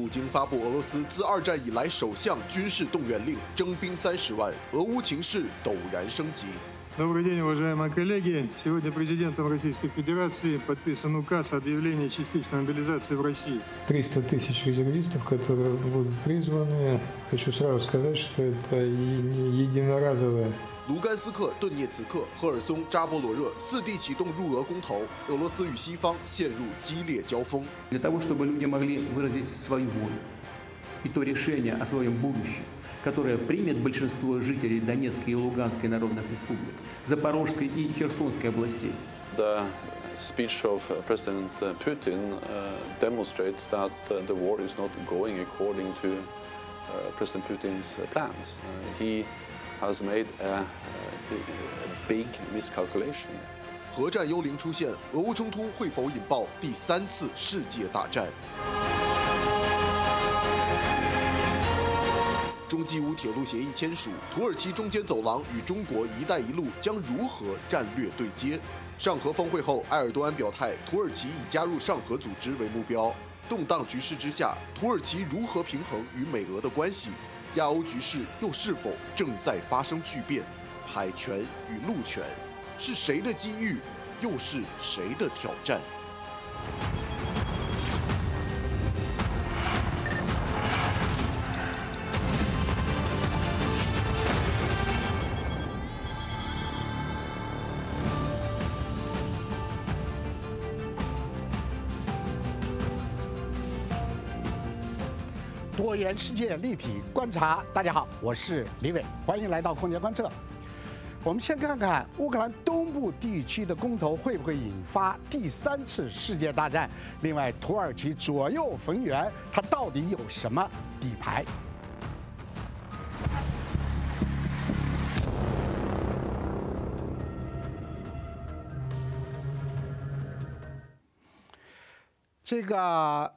普京发布俄罗斯自二战以来首项军事动员令，征兵三十万，俄乌情势陡然升级。Добрый день, уважаемые коллеги. Сегодня президентом Российской Федерации подписан указ о объявлении частичной мобилизации в России. 300 тысяч резервистов, которые будут призваны. Хочу сразу сказать, что это и не единоразовое 卢甘斯克、顿涅茨克、赫尔松、扎波罗热四地启动入俄公投，俄罗斯与西方陷入激烈交锋。 для того, чтобы люди могли выразить свою волю и то решение о своем будущем, которое примет большинство жителей Донецкой и Луганской народных республик, Запорожской и Херсонской областей. The speech of uh, President uh, Putin uh, demonstrates that uh, the war is not going according to uh, President Putin's uh, plans. Uh, he has made a, big miscalculation. 核战幽灵出现，俄乌冲突会否引爆第三次世界大战？中基乌铁路协议签署，土耳其中间走廊与中国“一带一路”将如何战略对接？上合峰会后，埃尔多安表态，土耳其以加入上合组织为目标。动荡局势之下，土耳其如何平衡与美俄的关系？亚欧局势又是否正在发生巨变？海权与陆权是谁的机遇，又是谁的挑战？多元世界立体观察，大家好，我是李伟，欢迎来到空间观测。我们先看看乌克兰东部地区的公投会不会引发第三次世界大战？另外，土耳其左右逢源，它到底有什么底牌？这个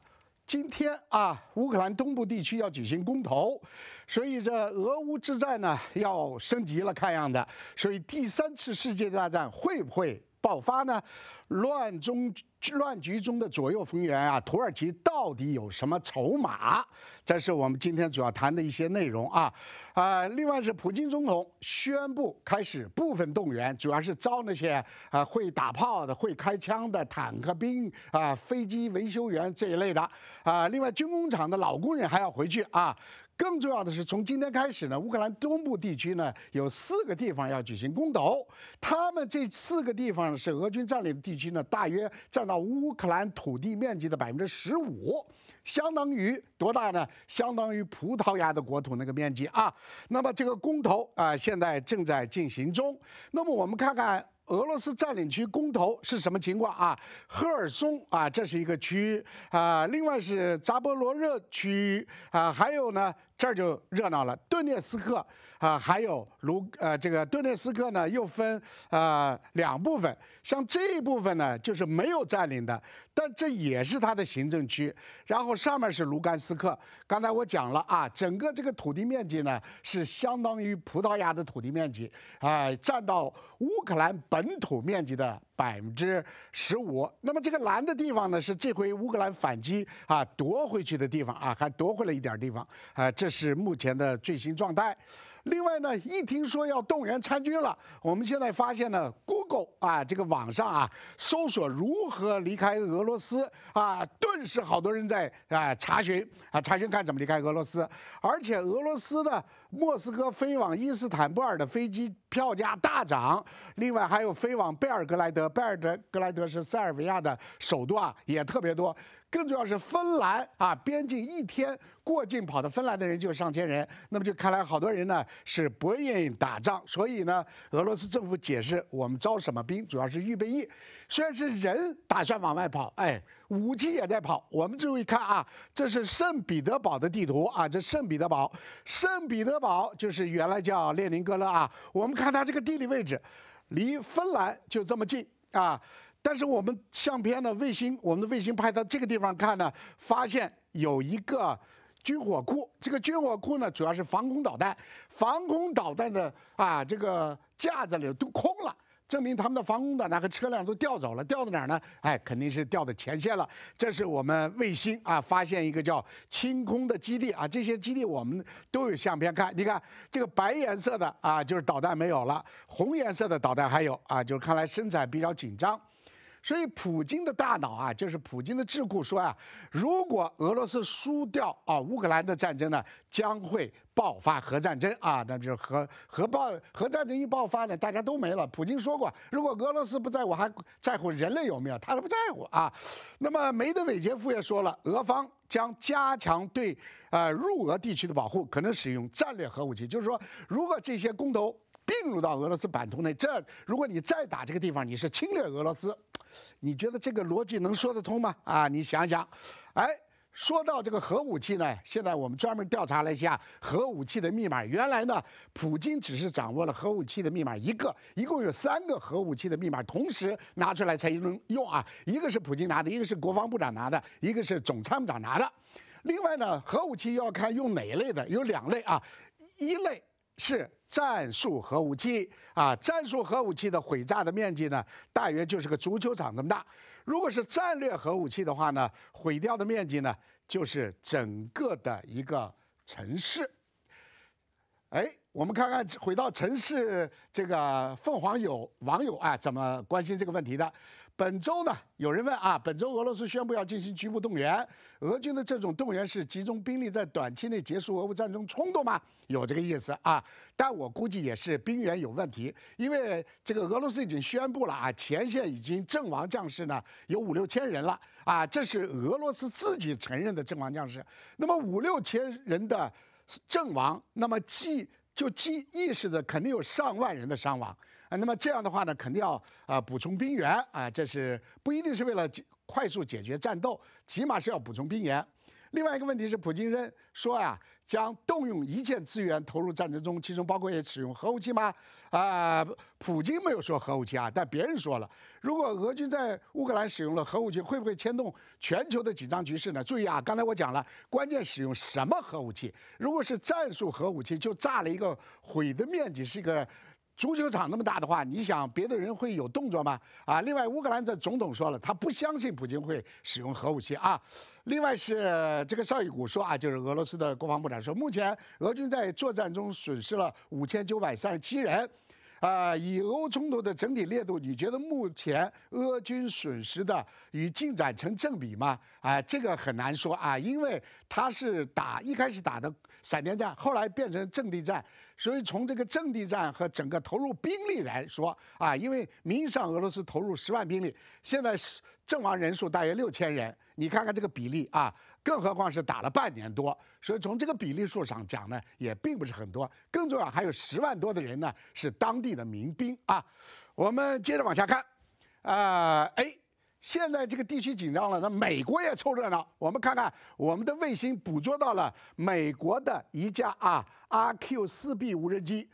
今天啊，乌克兰东部地区要举行公投，所以这俄乌之战呢要升级了，看样子。所以第三次世界大战会不会爆发呢？乱中乱局中的左右逢源啊，土耳其到底有什么筹码？这是我们今天主要谈的一些内容啊。啊，另外是普京总统宣布开始部分动员，主要是招那些啊会打炮的、会开枪的坦克兵啊、飞机维修员这一类的啊。另外，军工厂的老工人还要回去啊。更重要的是，从今天开始呢，乌克兰东部地区呢有四个地方要举行公投，他们这四个地方是俄军占领的地区呢，大约占到乌克兰土地面积的百分之十五，相当于多大呢？相当于葡萄牙的国土那个面积啊。那么这个公投啊，现在正在进行中。那么我们看看。俄罗斯占领区公投是什么情况啊？赫尔松啊，这是一个区啊，另外是扎波罗热区啊，还有呢，这儿就热闹了，顿涅斯克啊，还有卢呃，这个顿涅斯克呢又分啊两部分，像这一部分呢就是没有占领的，但这也是它的行政区。然后上面是卢甘斯克，刚才我讲了啊，整个这个土地面积呢是相当于葡萄牙的土地面积啊，占到乌克兰。本土面积的百分之十五，那么这个蓝的地方呢，是这回乌克兰反击啊夺回去的地方啊，还夺回了一点地方啊，这是目前的最新状态。另外呢，一听说要动员参军了，我们现在发现呢，Google 啊这个网上啊搜索如何离开俄罗斯啊，顿时好多人在啊查询啊查询看怎么离开俄罗斯，而且俄罗斯的莫斯科飞往伊斯坦布尔的飞机票价大涨，另外还有飞往贝尔格莱德，贝尔德格莱德是塞尔维亚的首都啊，也特别多。更重要是芬兰啊，边境一天过境跑到芬兰的人就上千人，那么就看来好多人呢是不愿意打仗，所以呢，俄罗斯政府解释我们招什么兵，主要是预备役，虽然是人打算往外跑，哎，武器也在跑。我们注意看啊，这是圣彼得堡的地图啊，这圣彼得堡，圣彼得堡就是原来叫列宁格勒啊，我们看它这个地理位置，离芬兰就这么近啊。但是我们相片的卫星，我们的卫星拍到这个地方看呢，发现有一个军火库。这个军火库呢，主要是防空导弹，防空导弹的啊这个架子里都空了。证明他们的防空导弹和车辆都调走了，调到哪儿呢？哎，肯定是调到前线了。这是我们卫星啊发现一个叫清空的基地啊，这些基地我们都有相片看。你看这个白颜色的啊，就是导弹没有了；红颜色的导弹还有啊，就是看来生产比较紧张。所以，普京的大脑啊，就是普京的智库说啊，如果俄罗斯输掉啊乌克兰的战争呢，将会爆发核战争啊，那就是核核爆核战争一爆发呢，大家都没了。普京说过，如果俄罗斯不在乎，还在乎人类有没有？他都不在乎啊。那么梅德韦杰夫也说了，俄方将加强对呃入俄地区的保护，可能使用战略核武器，就是说，如果这些公投。并入到俄罗斯版图内，这如果你再打这个地方，你是侵略俄罗斯，你觉得这个逻辑能说得通吗？啊，你想想，哎，说到这个核武器呢，现在我们专门调查了一下核武器的密码，原来呢，普京只是掌握了核武器的密码一个，一共有三个核武器的密码同时拿出来才能用啊，一个是普京拿的，一个是国防部长拿的，一个是总参谋长拿的，另外呢，核武器要看用哪一类的，有两类啊，一类是。战术核武器啊，战术核武器的毁炸的面积呢，大约就是个足球场这么大。如果是战略核武器的话呢，毁掉的面积呢，就是整个的一个城市。哎，我们看看回到城市，这个凤凰有网友啊，怎么关心这个问题的？本周呢，有人问啊，本周俄罗斯宣布要进行局部动员，俄军的这种动员是集中兵力在短期内结束俄乌战争冲突吗？有这个意思啊，但我估计也是兵源有问题，因为这个俄罗斯已经宣布了啊，前线已经阵亡将士呢有五六千人了啊，这是俄罗斯自己承认的阵亡将士。那么五六千人的阵亡，那么既就既意识着肯定有上万人的伤亡。那么这样的话呢，肯定要啊补充兵员啊，这是不一定是为了快速解决战斗，起码是要补充兵员。另外一个问题是，普京人说啊，将动用一切资源投入战争中，其中包括也使用核武器吗？啊，普京没有说核武器啊，但别人说了。如果俄军在乌克兰使用了核武器，会不会牵动全球的紧张局势呢？注意啊，刚才我讲了，关键使用什么核武器？如果是战术核武器，就炸了一个毁的面积是一个。足球场那么大的话，你想别的人会有动作吗？啊，另外乌克兰的总统说了，他不相信普京会使用核武器啊。另外是这个绍伊古说啊，就是俄罗斯的国防部长说，目前俄军在作战中损失了五千九百三十七人。啊，以俄乌冲突的整体烈度，你觉得目前俄军损失的与进展成正比吗？啊，这个很难说啊，因为他是打一开始打的闪电战，后来变成阵地战，所以从这个阵地战和整个投入兵力来说啊，因为名义上俄罗斯投入十万兵力，现在是阵亡人数大约六千人。你看看这个比例啊，更何况是打了半年多，所以从这个比例数上讲呢，也并不是很多。更重要，还有十万多的人呢是当地的民兵啊。我们接着往下看，啊，哎，现在这个地区紧张了，那美国也凑热闹。我们看看我们的卫星捕捉到了美国的一架啊 RQ 四 B 无人机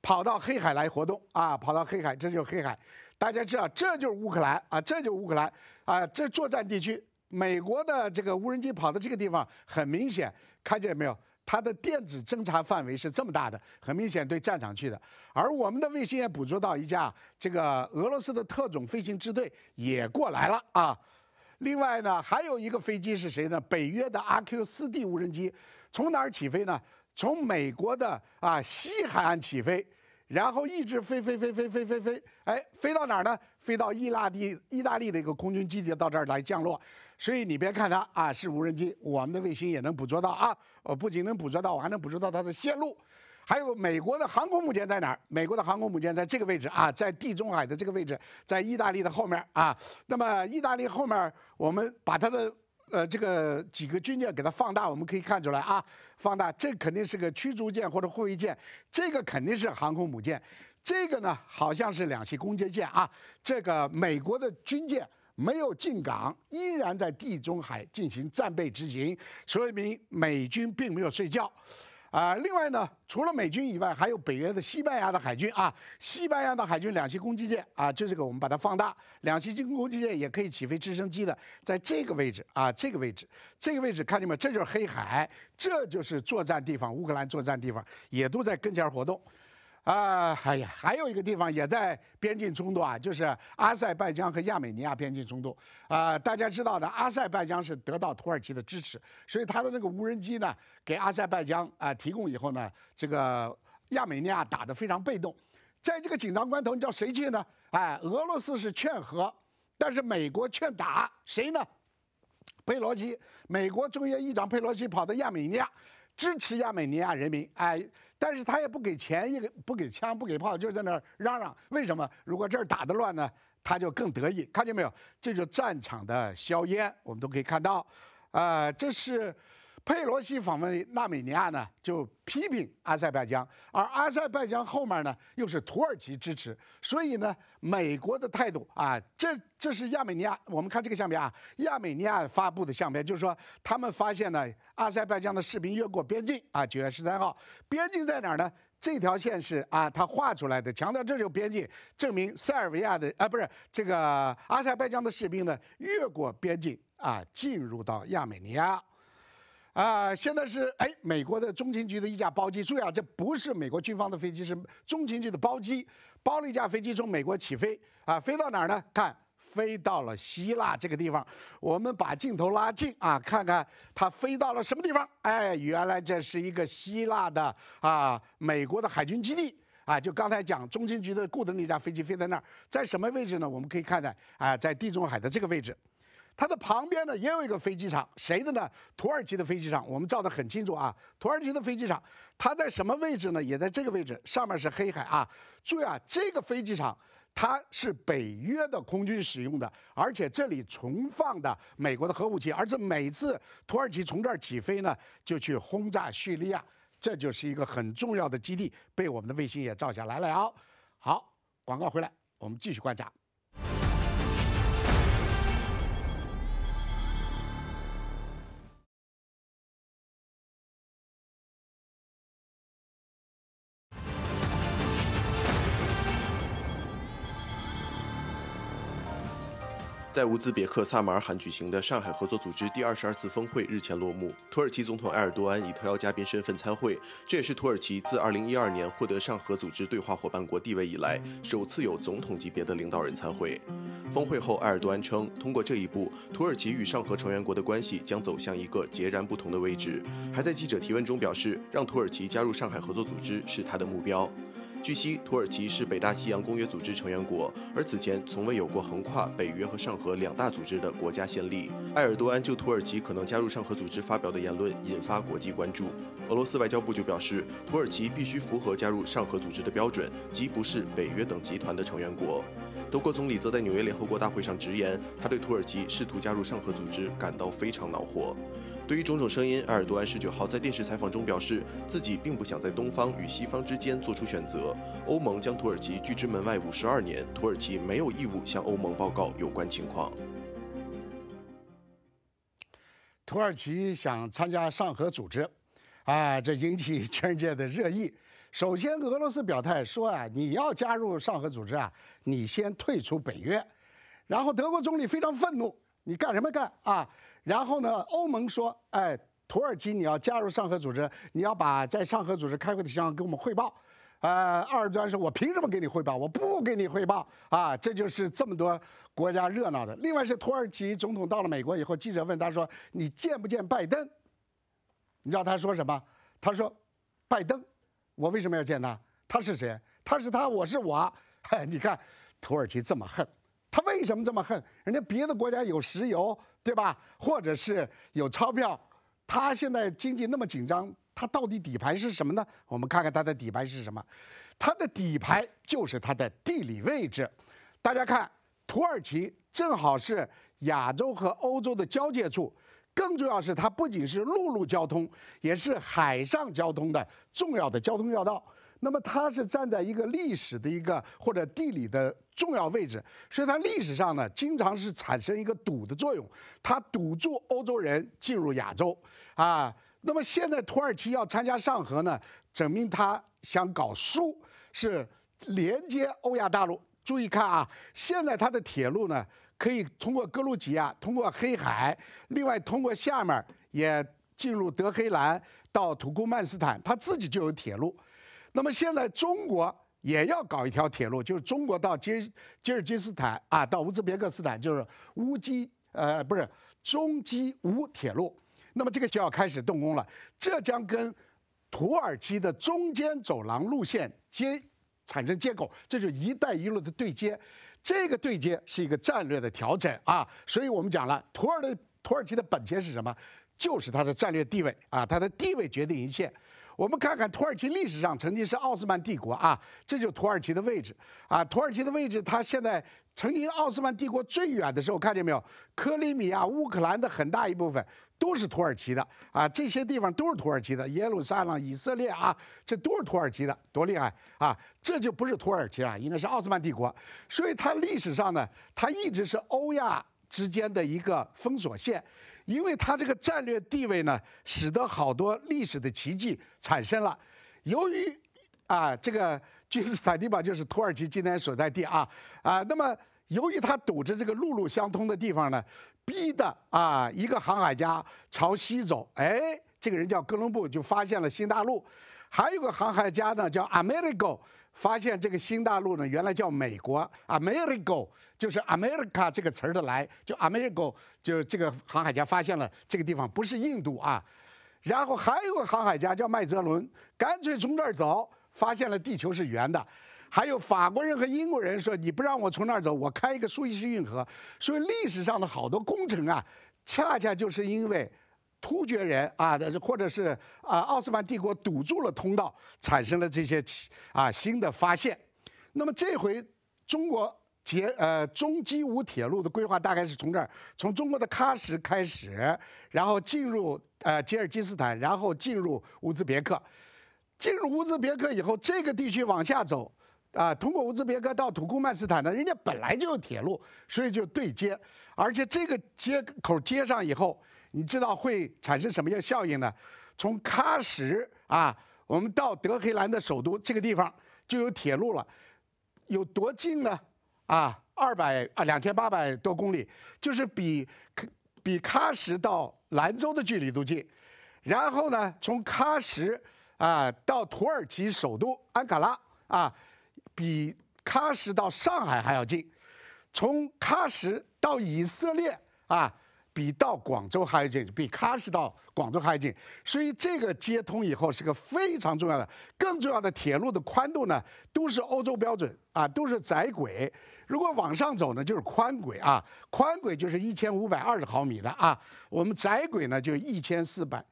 跑到黑海来活动啊，跑到黑海，这就是黑海。大家知道，这就是乌克兰啊，这就是乌克兰啊，这作战地区。美国的这个无人机跑到这个地方，很明显，看见没有？它的电子侦察范围是这么大的，很明显对战场去的。而我们的卫星也捕捉到一架这个俄罗斯的特种飞行支队也过来了啊。另外呢，还有一个飞机是谁呢？北约的 RQ 四 D 无人机从哪儿起飞呢？从美国的啊西海岸起飞。然后一直飞飞飞飞飞飞飞，哎，飞到哪儿呢？飞到意大利意大利的一个空军基地，到这儿来降落。所以你别看它啊是无人机，我们的卫星也能捕捉到啊。呃，不仅能捕捉到，我还能捕捉到它的线路。还有美国的航空母舰在哪儿？美国的航空母舰在这个位置啊，在地中海的这个位置，在意大利的后面啊。那么意大利后面，我们把它的。呃，这个几个军舰给它放大，我们可以看出来啊，放大，这肯定是个驱逐舰或者护卫舰，这个肯定是航空母舰，这个呢好像是两栖攻击舰啊。这个美国的军舰没有进港，依然在地中海进行战备执行，说明美军并没有睡觉。啊，另外呢，除了美军以外，还有北约的西班牙的海军啊，西班牙的海军两栖攻击舰啊，就这个我们把它放大，两栖攻攻击舰也可以起飞直升机的，在这个位置啊，这个位置，这个位置看见没？这就是黑海，这就是作战地方，乌克兰作战地方也都在跟前活动。啊，哎呀，还有一个地方也在边境冲突啊，就是阿塞拜疆和亚美尼亚边境冲突。啊，大家知道的，阿塞拜疆是得到土耳其的支持，所以他的那个无人机呢，给阿塞拜疆啊提供以后呢，这个亚美尼亚打得非常被动。在这个紧张关头，你知道谁去呢？哎，俄罗斯是劝和，但是美国劝打，谁呢？佩洛西，美国众议院议长佩洛西跑到亚美尼亚，支持亚美尼亚人民。哎。但是他也不给钱，也不给枪，不给炮，就在那儿嚷嚷。为什么？如果这儿打得乱呢，他就更得意。看见没有？这就是战场的硝烟，我们都可以看到。啊，这是。佩洛西访问纳美尼亚呢，就批评阿塞拜疆，而阿塞拜疆后面呢又是土耳其支持，所以呢，美国的态度啊，这这是亚美尼亚，我们看这个相片啊，亚美尼亚发布的相片，就是说他们发现了阿塞拜疆的士兵越过边境啊，九月十三号，边境在哪儿呢？这条线是啊，他画出来的，强调这就是边境，证明塞尔维亚的啊不是这个阿塞拜疆的士兵呢越过边境啊，进入到亚美尼亚。啊，现在是哎，美国的中情局的一架包机，注意啊，这不是美国军方的飞机，是中情局的包机，包了一架飞机从美国起飞，啊，飞到哪儿呢？看，飞到了希腊这个地方。我们把镜头拉近啊，看看它飞到了什么地方？哎，原来这是一个希腊的啊，美国的海军基地啊，就刚才讲中情局的雇的那架飞机飞在那儿，在什么位置呢？我们可以看到啊，在地中海的这个位置。它的旁边呢也有一个飞机场，谁的呢？土耳其的飞机场，我们照得很清楚啊。土耳其的飞机场，它在什么位置呢？也在这个位置，上面是黑海啊。注意啊，这个飞机场它是北约的空军使用的，而且这里存放的美国的核武器，而且每次土耳其从这儿起飞呢，就去轰炸叙利亚，这就是一个很重要的基地，被我们的卫星也照下来了。好，广告回来，我们继续观察。在乌兹别克萨马尔罕举行的上海合作组织第二十二次峰会日前落幕。土耳其总统埃尔多安以特邀嘉宾身份参会，这也是土耳其自二零一二年获得上合组织对话伙伴国地位以来，首次有总统级别的领导人参会。峰会后，埃尔多安称，通过这一步，土耳其与上合成员国的关系将走向一个截然不同的位置。还在记者提问中表示，让土耳其加入上海合作组织是他的目标。据悉，土耳其是北大西洋公约组织成员国，而此前从未有过横跨北约和上合两大组织的国家先例。埃尔多安就土耳其可能加入上合组织发表的言论引发国际关注。俄罗斯外交部就表示，土耳其必须符合加入上合组织的标准，即不是北约等集团的成员国。德国总理则在纽约联合国大会上直言，他对土耳其试图加入上合组织感到非常恼火。对于种种声音，埃尔多安十九号在电视采访中表示，自己并不想在东方与西方之间做出选择。欧盟将土耳其拒之门外五十二年，土耳其没有义务向欧盟报告有关情况。土耳其想参加上合组织，啊，这引起全世界的热议。首先，俄罗斯表态说啊，你要加入上合组织啊，你先退出北约。然后德国总理非常愤怒，你干什么干啊？然后呢？欧盟说：“哎，土耳其，你要加入上合组织，你要把在上合组织开会的情况给我们汇报。”呃，二尔端说：“我凭什么给你汇报？我不给你汇报啊！”这就是这么多国家热闹的。另外是土耳其总统到了美国以后，记者问他说：“你见不见拜登？”你知道他说什么？他说：“拜登，我为什么要见他？他是谁？他是他，我是我。嗨，你看，土耳其这么恨，他为什么这么恨？人家别的国家有石油。”对吧？或者是有钞票，他现在经济那么紧张，他到底底牌是什么呢？我们看看他的底牌是什么。他的底牌就是他的地理位置。大家看，土耳其正好是亚洲和欧洲的交界处，更重要是它不仅是陆路交通，也是海上交通的重要的交通要道。那么它是站在一个历史的一个或者地理的重要位置，所以它历史上呢，经常是产生一个堵的作用，它堵住欧洲人进入亚洲啊。那么现在土耳其要参加上合呢，证明他想搞输，是连接欧亚大陆。注意看啊，现在它的铁路呢，可以通过格鲁吉亚，通过黑海，另外通过下面也进入德黑兰到土库曼斯坦，它自己就有铁路。那么现在中国也要搞一条铁路，就是中国到吉吉尔吉斯斯坦啊，到乌兹别克斯坦，就是乌基呃不是中基乌铁路。那么这个就要开始动工了，这将跟土耳其的中间走廊路线接产生接口，这就是“一带一路”的对接。这个对接是一个战略的调整啊，所以我们讲了，土耳的土耳其的本钱是什么？就是它的战略地位啊，它的地位决定一切。我们看看土耳其历史上曾经是奥斯曼帝国啊，这就是土耳其的位置啊。土耳其的位置，它现在曾经奥斯曼帝国最远的时候，看见没有？克里米亚、乌克兰的很大一部分都是土耳其的啊，这些地方都是土耳其的。耶路撒冷、以色列啊，这都是土耳其的，多厉害啊！这就不是土耳其了，应该是奥斯曼帝国。所以它历史上呢，它一直是欧亚之间的一个封锁线。因为它这个战略地位呢，使得好多历史的奇迹产生了。由于啊，这个君士坦丁堡就是土耳其今天所在地啊啊，那么由于它堵着这个陆路相通的地方呢，逼的啊一个航海家朝西走，哎，这个人叫哥伦布，就发现了新大陆。还有个航海家呢，叫 Amerigo。发现这个新大陆呢，原来叫美国。A m e r i c o 就是 America 这个词儿的来，就 a m e r i c o 就这个航海家发现了这个地方不是印度啊，然后还有个航海家叫麦哲伦，干脆从这儿走，发现了地球是圆的，还有法国人和英国人说你不让我从那儿走，我开一个苏伊士运河，所以历史上的好多工程啊，恰恰就是因为。突厥人啊，或者是啊，奥斯曼帝国堵住了通道，产生了这些啊新的发现。那么这回中国结呃中基乌铁路的规划大概是从这儿，从中国的喀什开始，然后进入呃吉尔吉斯斯坦，然后进入乌兹别克。进入乌兹别克以后，这个地区往下走啊，通过乌兹别克到土库曼斯坦呢，人家本来就有铁路，所以就对接，而且这个接口接上以后。你知道会产生什么样效应呢？从喀什啊，我们到德黑兰的首都这个地方就有铁路了，有多近呢？啊，二百啊，两千八百多公里，就是比比喀什到兰州的距离都近。然后呢，从喀什啊到土耳其首都安卡拉啊，比喀什到上海还要近。从喀什到以色列啊。比到广州还要近，比喀什到广州还要近，所以这个接通以后是个非常重要的。更重要的，铁路的宽度呢都是欧洲标准啊，都是窄轨。如果往上走呢，就是宽轨啊，宽轨就是一千五百二十毫米的啊。我们窄轨呢就一千四百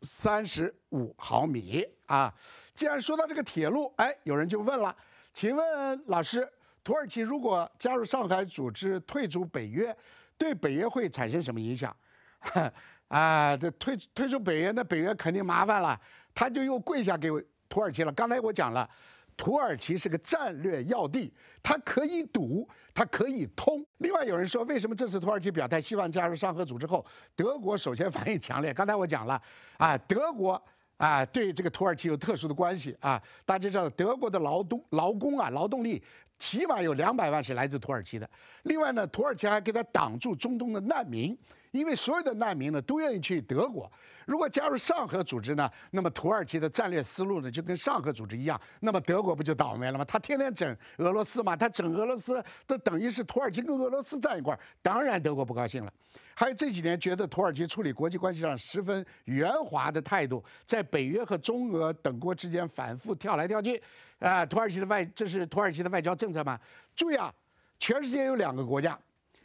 三十五毫米啊。既然说到这个铁路，哎，有人就问了，请问老师，土耳其如果加入上海组织，退出北约？对北约会产生什么影响？啊，这退退出北约，那北约肯定麻烦了，他就又跪下给土耳其了。刚才我讲了，土耳其是个战略要地，它可以堵，它可以通。另外有人说，为什么这次土耳其表态希望加入上合组织后，德国首先反应强烈？刚才我讲了，啊，德国啊对这个土耳其有特殊的关系啊，大家知道德国的劳动劳工啊劳动力。起码有两百万是来自土耳其的。另外呢，土耳其还给他挡住中东的难民，因为所有的难民呢都愿意去德国。如果加入上合组织呢，那么土耳其的战略思路呢就跟上合组织一样，那么德国不就倒霉了吗？他天天整俄罗斯嘛，他整俄罗斯，他等于是土耳其跟俄罗斯站一块儿，当然德国不高兴了。还有这几年觉得土耳其处理国际关系上十分圆滑的态度，在北约和中俄等国之间反复跳来跳去，啊，土耳其的外这是土耳其的外交政策吗？注意啊，全世界有两个国家，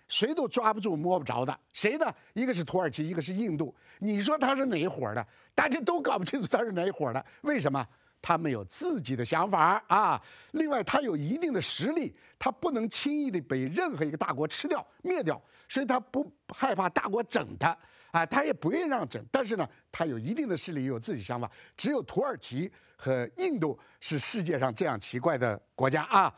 谁都抓不住摸不着的，谁呢？一个是土耳其，一个是印度。你说他是哪一伙的？大家都搞不清楚他是哪一伙的，为什么？他们有自己的想法啊，另外他有一定的实力，他不能轻易的被任何一个大国吃掉灭掉，所以他不害怕大国整他啊，他也不愿意让整。但是呢，他有一定的势力，有自己想法。只有土耳其和印度是世界上这样奇怪的国家啊。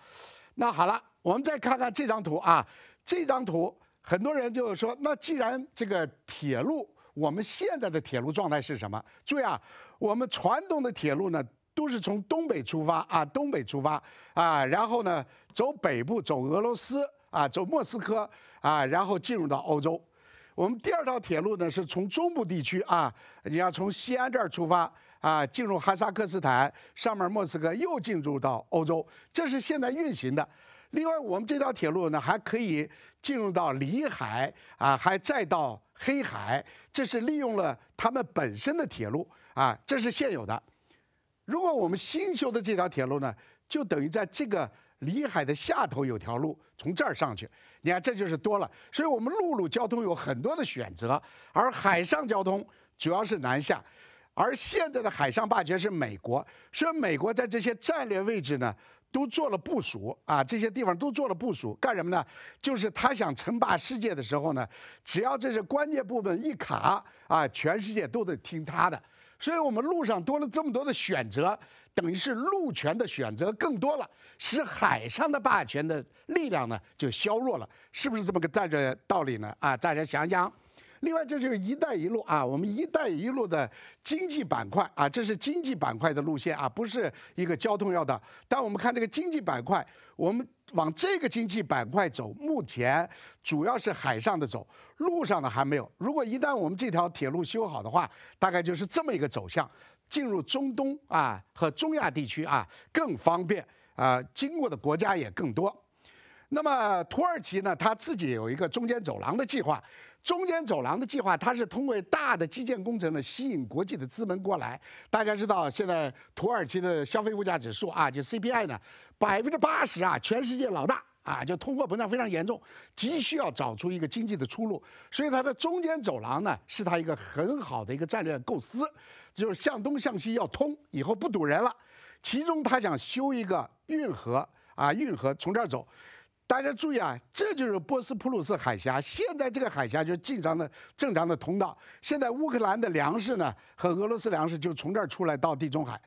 那好了，我们再看看这张图啊，这张图很多人就是说，那既然这个铁路，我们现在的铁路状态是什么？注意啊，我们传统的铁路呢？都是从东北出发啊，东北出发啊，然后呢走北部，走俄罗斯啊，走莫斯科啊，然后进入到欧洲。我们第二套铁路呢是从中部地区啊，你要从西安这儿出发啊，进入哈萨克斯坦，上面莫斯科又进入到欧洲，这是现在运行的。另外，我们这条铁路呢，还可以进入到里海啊，还再到黑海，这是利用了他们本身的铁路啊，这是现有的。如果我们新修的这条铁路呢，就等于在这个里海的下头有条路从这儿上去，你看这就是多了。所以我们陆路交通有很多的选择，而海上交通主要是南下。而现在的海上霸权是美国，所以美国在这些战略位置呢。都做了部署啊，这些地方都做了部署，干什么呢？就是他想称霸世界的时候呢，只要这些关键部分一卡啊，全世界都得听他的。所以我们路上多了这么多的选择，等于是陆权的选择更多了，使海上的霸权的力量呢就削弱了，是不是这么个大着道理呢？啊，大家想想。另外，这就是“一带一路”啊，我们“一带一路”的经济板块啊，这是经济板块的路线啊，不是一个交通要道。但我们看这个经济板块，我们往这个经济板块走，目前主要是海上的走，路上的还没有。如果一旦我们这条铁路修好的话，大概就是这么一个走向，进入中东啊和中亚地区啊更方便啊，经过的国家也更多。那么土耳其呢，它自己有一个中间走廊的计划。中间走廊的计划，它是通过大的基建工程呢，吸引国际的资本过来。大家知道，现在土耳其的消费物价指数啊，就 CPI 呢，百分之八十啊，全世界老大啊，就通货膨胀非常严重，急需要找出一个经济的出路。所以它的中间走廊呢，是它一个很好的一个战略构思，就是向东向西要通，以后不堵人了。其中他想修一个运河啊，运河从这儿走。大家注意啊，这就是波斯普鲁斯海峡。现在这个海峡就是正常的、正常的通道。现在乌克兰的粮食呢，和俄罗斯粮食就从这儿出来到地中海。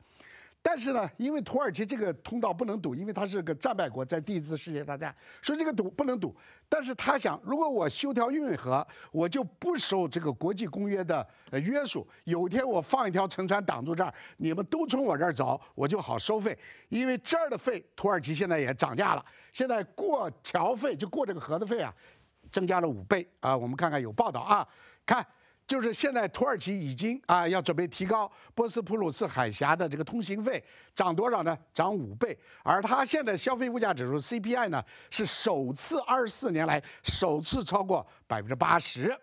但是呢，因为土耳其这个通道不能堵，因为它是个战败国，在第一次世界大战，所以这个堵不能堵。但是他想，如果我修条运河，我就不受这个国际公约的呃约束。有一天我放一条沉船挡住这儿，你们都从我这儿走，我就好收费。因为这儿的费，土耳其现在也涨价了。现在过桥费就过这个河的费啊，增加了五倍啊。我们看看有报道啊，看。就是现在土耳其已经啊要准备提高波斯普鲁斯海峡的这个通行费，涨多少呢？涨五倍。而它现在消费物价指数 CPI 呢是首次二十四年来首次超过百分之八十，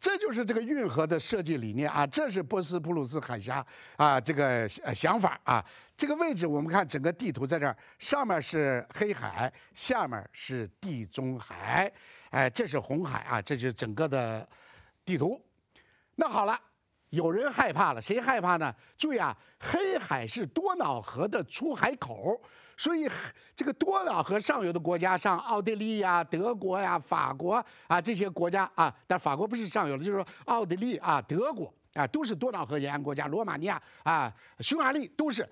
这就是这个运河的设计理念啊。这是波斯普鲁斯海峡啊这个呃想法啊。这个位置我们看整个地图在这儿，上面是黑海，下面是地中海，哎，这是红海啊，这就是整个的地图。那好了，有人害怕了，谁害怕呢？注意啊，黑海是多瑙河的出海口，所以这个多瑙河上游的国家，像奥地利呀、德国呀、法国啊这些国家啊，但法国不是上游的，就是说奥地利啊、德国啊都是多瑙河沿岸国家，罗马尼亚啊、匈牙利都是。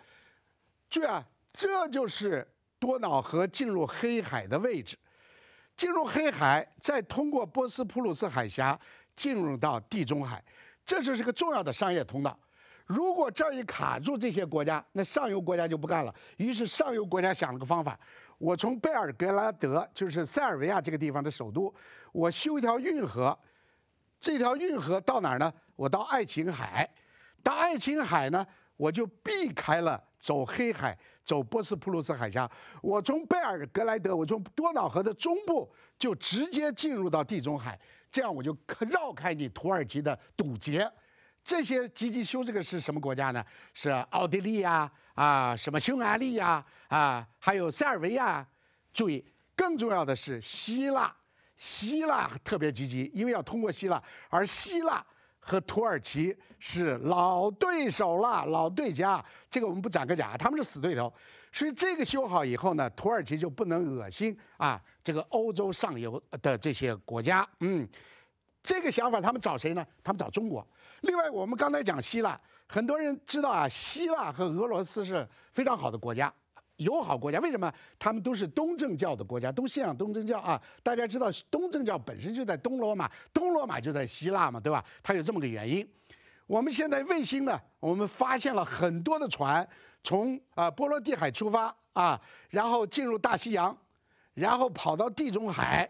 注意啊，这就是多瑙河进入黑海的位置，进入黑海，再通过波斯普鲁斯海峡。进入到地中海，这就是个重要的商业通道。如果这儿一卡住这些国家，那上游国家就不干了。于是上游国家想了个方法：我从贝尔格拉德，就是塞尔维亚这个地方的首都，我修一条运河。这条运河到哪儿呢？我到爱琴海。到爱琴海呢，我就避开了走黑海、走波斯普鲁斯海峡。我从贝尔格莱德，我从多瑙河的中部就直接进入到地中海。这样我就绕开你土耳其的堵截，这些积极修这个是什么国家呢？是奥地利呀，啊，什么匈牙利呀，啊，还有塞尔维亚。注意，更重要的是希腊，希腊特别积极，因为要通过希腊，而希腊和土耳其是老对手了，老对家。这个我们不展开讲，他们是死对头。所以这个修好以后呢，土耳其就不能恶心啊这个欧洲上游的这些国家。嗯，这个想法他们找谁呢？他们找中国。另外，我们刚才讲希腊，很多人知道啊，希腊和俄罗斯是非常好的国家，友好国家。为什么？他们都是东正教的国家，都信仰东正教啊。大家知道，东正教本身就在东罗马，东罗马就在希腊嘛，对吧？它有这么个原因。我们现在卫星呢，我们发现了很多的船。从啊波罗的海出发啊，然后进入大西洋，然后跑到地中海，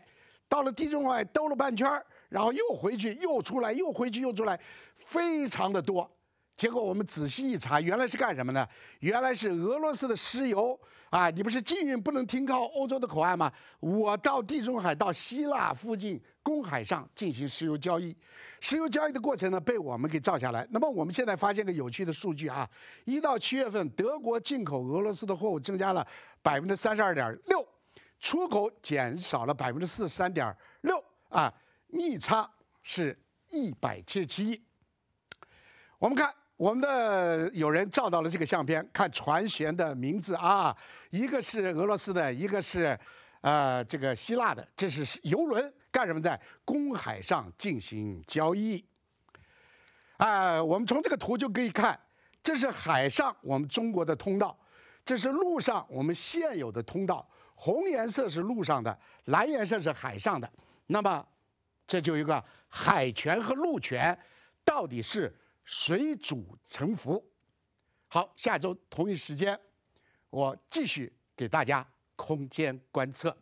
到了地中海兜了半圈然后又回去，又出来，又回去，又出来，非常的多。结果我们仔细一查，原来是干什么呢？原来是俄罗斯的石油啊！你不是禁运不能停靠欧洲的口岸吗？我到地中海、到希腊附近公海上进行石油交易，石油交易的过程呢被我们给照下来。那么我们现在发现个有趣的数据啊，一到七月份，德国进口俄罗斯的货物增加了百分之三十二点六，出口减少了百分之四十三点六啊，逆差是一百七十七亿。我们看。我们的有人照到了这个相片，看船舷的名字啊，一个是俄罗斯的，一个是，呃，这个希腊的，这是游轮干什么在公海上进行交易。啊，我们从这个图就可以看，这是海上我们中国的通道，这是陆上我们现有的通道，红颜色是陆上的，蓝颜色是海上的。那么，这就一个海权和陆权到底是？谁主沉浮。好，下周同一时间，我继续给大家空间观测。